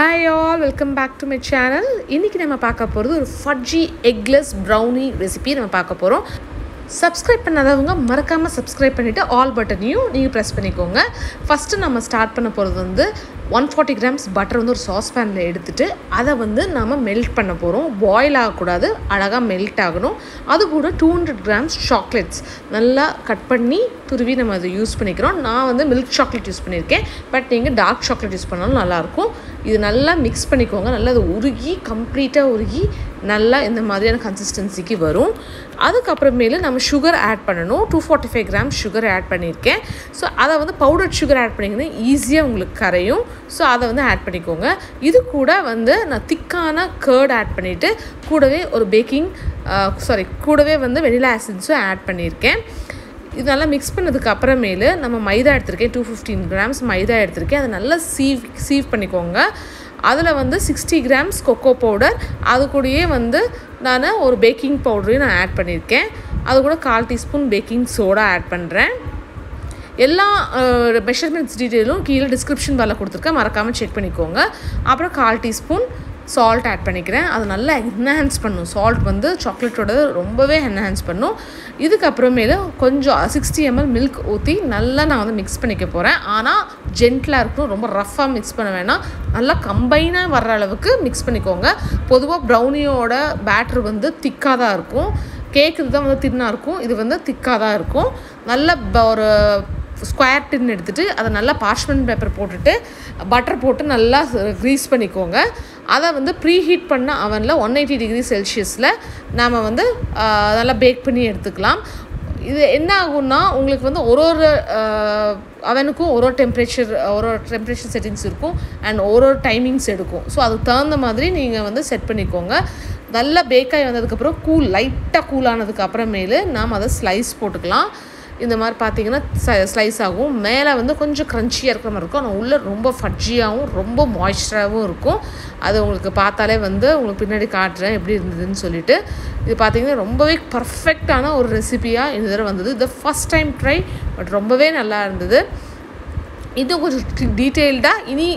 Hi all welcome back to my channel இன்றைக்கி நம்ம பார்க்க போகிறது ஒரு ஃபட்ஜி எக்லெஸ் ப்ரௌனி ரெசிபி நம்ம பார்க்க போகிறோம் சப்ஸ்கிரைப் பண்ணாதவங்க மறக்காமல் சப்ஸ்கிரைப் பண்ணிவிட்டு ஆல் பட்டனையும் நீங்கள் ப்ரெஸ் பண்ணிக்கோங்க. ஃபஸ்ட்டு நம்ம ஸ்டார்ட் பண்ண போகிறது வந்து ஒன் ஃபார்ட்டி கிராம்ஸ் பட்டர் வந்து ஒரு சாஸ் பேனில் எடுத்துகிட்டு அதை வந்து நம்ம மெல்ட் பண்ண போகிறோம் பாயில் ஆகக்கூடாது அழகாக மெல்ட் ஆகணும். அது கூட டூ ஹண்ட்ரட் கிராம்ஸ் சாக்லேட்ஸ் நல்லா கட் பண்ணி துருவி நம்ம அதை யூஸ் பண்ணிக்கிறோம். நான் வந்து மில்க் சாக்லேட் யூஸ் பண்ணியிருக்கேன். பட் நீங்கள் டார்க் சாக்லேட் யூஸ் பண்ணாலும் நல்லாயிருக்கும் இது நல்லா மிக்ஸ் பண்ணிக்கோங்க. நல்லா அது உருகி கம்ப்ளீட்டாக உருகி நல்லா இந்த மாதிரியான கன்சிஸ்டன்சிக்கு வரும். அதுக்கப்புறமேலு நம்ம சுகர் ஆட் பண்ணணும். Two forty five gram sugar add பண்ணியிருக்கேன் ஸோ அதை வந்து பவுடர் சுகர் ஆட் பண்ணிங்கன்னா ஈஸியாக உங்களுக்கு கரையும். ஸோ அதை வந்து ஆட் பண்ணிக்கோங்க. இது கூட வந்து நான் திக்கான கேர்ட் ஆட் பண்ணிவிட்டு கூடவே ஒரு பேக்கிங் சாரி கூடவே வந்து வெனிலா ஆசிட்ஸும் ஆட் பண்ணியிருக்கேன் இது நல்லா மிக்ஸ் பண்ணதுக்கு அப்புறமேலு நம்ம மைதா எடுத்திருக்கேன். டூ ஃபிஃப்டீன் கிராம்ஸ் மைதா எடுத்திருக்கேன். அதை நல்லா சீவ் சீவ் பண்ணிக்கோங்க. அதில் வந்து சிக்ஸ்டி கிராம்ஸ் கொக்கோ பவுடர் அது கூடயே வந்து நான் ஒரு பேக்கிங் பவுடரையும் நான் ஆட் பண்ணியிருக்கேன் அது கூட கால் டீஸ்பூன் பேக்கிங் சோடா ஆட் பண்ணுறேன் எல்லா மெஷர்மெண்ட்ஸ் டீட்டெயிலும் கீழே டிஸ்கிரிப்ஷன் பாரில் கொடுத்துருக்கேன். மறக்காமல் செக் பண்ணிக்கோங்க. அப்புறம் கால் டீஸ்பூன் சால்ட் ஆட் பண்ணிக்கிறேன். அது நல்லா என்ஹான்ஸ் பண்ணும். சால்ட் வந்து சாக்லேட்டோட ரொம்பவே என்ஹான்ஸ் பண்ணும். இதுக்கப்புறமேல கொஞ்சம் சிக்ஸ்டி எம்எல் மில்க் ஊற்றி நல்லா நான் வந்து மிக்ஸ் பண்ணிக்க போகிறேன் ஆனால் ஜென்டிலாக இருக்கணும். ரொம்ப ரஃப்பாக மிக்ஸ் பண்ண வேணாம். நல்லா கம்பைனாக வர்ற அளவுக்கு மிக்ஸ் பண்ணிக்கோங்க. பொதுவாக ப்ரௌனியோட பேட்ரு வந்து திக்காக தான் இருக்கும். கேக்குது தான் வந்து தின்னாக இருக்கும். இது வந்து திக்காக தான் இருக்கும். நல்ல ஒரு ஸ்கொயர் டின் எடுத்துகிட்டு அதை நல்லா பார்ச்மெண்ட் பேப்பர் போட்டுட்டு பட்டர் போட்டு நல்லா க்ரீஸ் பண்ணிக்கோங்க. அதை வந்து ப்ரீ ஹீட் பண்ண அவனில் ஒன் எயிட்டி டிகிரி செல்சியஸில் நாம் வந்து நல்லா பேக் பண்ணி எடுத்துக்கலாம். இது என்ன ஆகும்னா உங்களுக்கு வந்து ஒரு ஒரு அவனுக்கும் ஒரு ஒரு டெம்பரேச்சர் ஒரு ஒரு டெம்பரேச்சர் செட்டிங்ஸ் இருக்கும் அண்ட் ஒரு ஒரு டைமிங்ஸ் எடுக்கும். ஸோ அதுக்கு தகுந்த மாதிரி நீங்கள் வந்து செட் பண்ணிக்கோங்க. நல்லா பேக்காகி வந்ததுக்கப்புறம் கூல் லைட்டாக கூல் ஆனதுக்கு அப்புறமேலு நாம் அதை ஸ்லைஸ் போட்டுக்கலாம். இந்த மாதிரி பார்த்தீங்கன்னா ஸ்லைஸ் ஆகும். மேலே வந்து கொஞ்சம் க்ரன்ச்சியாக இருக்கிற மாதிரி இருக்கும். ஆனால் உள்ளே ரொம்ப ஃபட்ஜியாகவும் ரொம்ப மாய்ஸ்டராகவும் இருக்கும். அது உங்களுக்கு பார்த்தாலே வந்து உங்களுக்கு பின்னாடி காட்டுறேன் எப்படி இருந்ததுன்னு சொல்லிட்டு. இது பார்த்தீங்கன்னா ரொம்பவே பர்ஃபெக்டான ஒரு ரெசிபியாக இந்த தடவை வந்தது. இது ஃபஸ்ட் டைம் ட்ரை பட் ரொம்பவே நல்லா இருந்தது. இது கொஞ்சம் டீட்டெயில்டாக இனி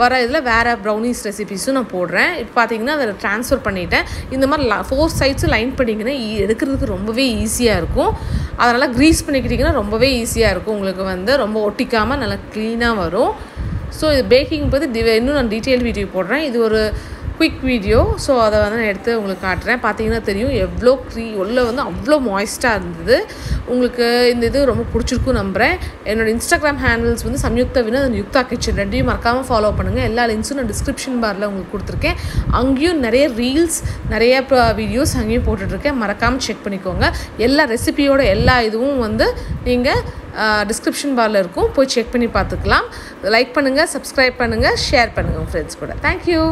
வர இதில் வேறு ப்ரௌனிஸ் ரெசிபிஸும் நான் போடுறேன். இப்போ பார்த்தீங்கன்னா அதை ட்ரான்ஸ்ஃபர் பண்ணிவிட்டேன் இந்த மாதிரி ஃபோர் சைட்ஸும் லைன் பண்ணிங்கன்னா எடுக்கிறதுக்கு ரொம்பவே ஈஸியாக இருக்கும். அதனால் க்ரீஸ் பண்ணிக்கிட்டிங்கன்னா ரொம்பவே ஈஸியாக இருக்கும். உங்களுக்கு வந்து ரொம்ப ஒட்டிக்காமல் நல்லா க்ளீனாக வரும். ஸோ இது பேக்கிங் பற்றி இன்னும் நான் டீட்டெயில் வீடியோ போடுறேன். இது ஒரு குயிக் வீடியோ ஸோ அதை வந்து நான் எடுத்து உங்களுக்கு காட்டுறேன். பார்த்தீங்கன்னா தெரியும் எவ்வளோ க்ரீ உள்ளே வந்து அவ்வளோ மாய்ஸ்ட்டாக இருந்தது. உங்களுக்கு இந்த இது ரொம்ப பிடிச்சிருக்கும் நம்புகிறேன் என்னோடய இன்ஸ்டாகிராம் ஹேண்டில்ஸ் வந்து சம்யுக்தா வினோத் யுக்தா கிச்சன் ரெண்டையும் மறக்காமல் ஃபாலோ பண்ணுங்கள் எல்லா லிங்க்ஸும் நான் டிஸ்கிரிப்ஷன் பாரில் உங்களுக்கு கொடுத்துருக்கேன். அங்கேயும் நிறைய ரீல்ஸ் நிறைய வீடியோஸ் அங்கேயும் போட்டுட்ருக்கேன். மறக்காமல் செக் பண்ணிக்கோங்க. எல்லா ரெசிபியோட எல்லா இதுவும் வந்து நீங்கள் டிஸ்கிரிப்ஷன் பாரில் இருக்கும். போய் செக் பண்ணி பார்த்துக்கலாம். லைக் பண்ணுங்கள் சப்ஸ்கிரைப் பண்ணுங்கள் ஷேர் பண்ணுங்கள் உங்கள் ஃப்ரெண்ட்ஸ் கூட. தேங்க்யூ